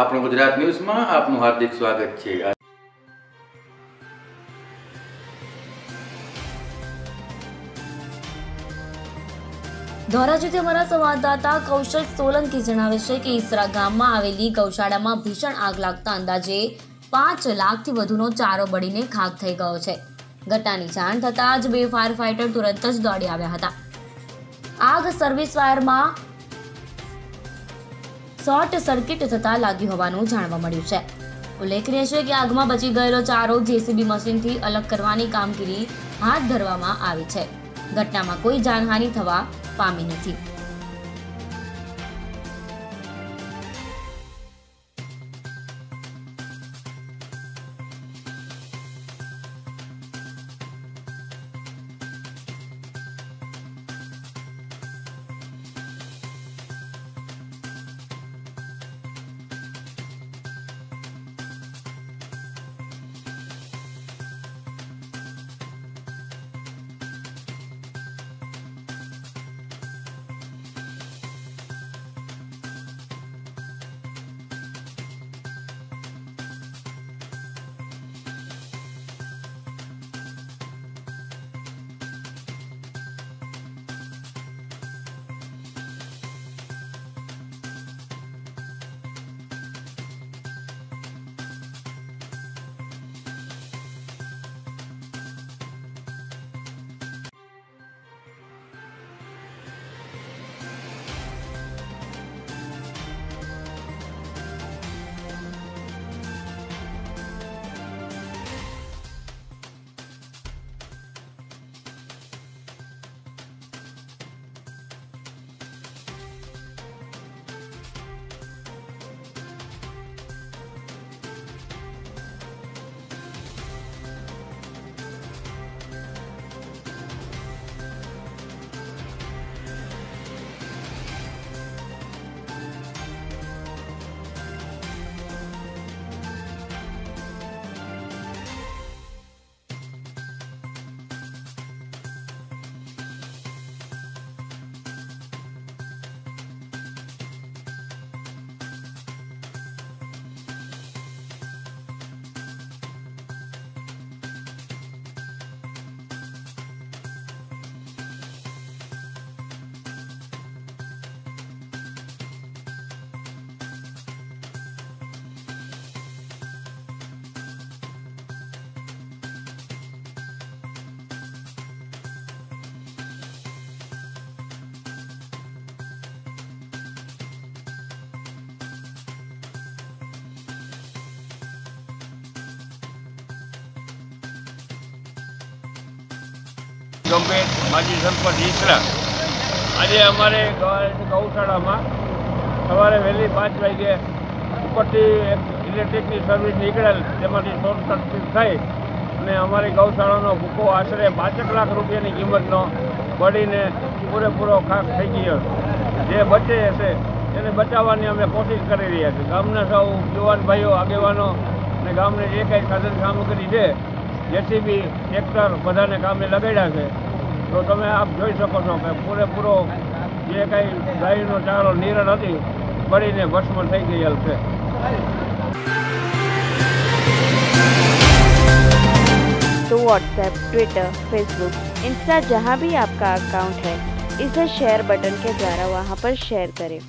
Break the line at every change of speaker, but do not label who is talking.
આપણું ગુજરાત ન્યૂઝમાં આપનું હાર્દિક સ્વાગત છે.
ધોરાજીથી અમારા સંવાદદાતા કૌશલ સોલંકી જણાવે છે કે ઈસરા ગામમાં આવેલી ગૌશાળામાં ભીષણ આગ લાગતા અંદાજે પાંચ લાખથી વધુનો ચારો બળીને ખાક થઈ ગયો છે. ઘટનાની જાણ થતાં જ બે ફાયર ફાઇટર તુરંત જ દોડી આવ્યા હતા. આગ સર્વિસ વાયરમાં શોર્ટ સર્કિટ થતાં લાગી હોવાનું જાણવા મળ્યું છે. ઉલ્લેખનીય છે કે આગમાં બચી ગયેલો ચારો જેસીબી મશીનથી અલગ કરવાની કામગીરી હાથ ધરવામાં આવી છે. ઘટનામાં કોઈ જાનહાનિ થવા પામી નથી.
ગંભીર માજી સરપંચ ઈસરા. આજે અમારે ગૌશાળામાં. સવારે વહેલી પાંચ વાગે ઉપરથી એક ઇલેક્ટ્રિકની સર્વિસ નીકળેલ તેમાંથી શોર્ટ સર્કિટ થઈ અને અમારી ગૌશાળાનો ભૂકો આશરે પાંચેક લાખ રૂપિયાની કિંમતનો બળીને પૂરેપૂરો ખાક થઈ ગયો. જે બચે હશે એને બચાવવાની અમે કોશિશ કરી રહ્યા છીએ. ગામના સૌ યુવાન ભાઈઓ, આગેવાનો અને ગામને જે કંઈ સાધન સામગ્રી છે જેસીબી ટ્રેક્ટર બધાને કામે લગાડ્યા છે તો તમે આપ જોઈ શકો છો કે પૂરેપૂરો જે કાંઈ ગાયનો ચારો નિરણ હતી બળીને ભસ્મ થઈ ગયેલ છે
तो व्हाट्सएप ट्विटर फेसबुक इंस्टा जहाँ भी आपका अकाउंट है इसे शेयर बटन के द्वारा वहाँ पर शेयर करें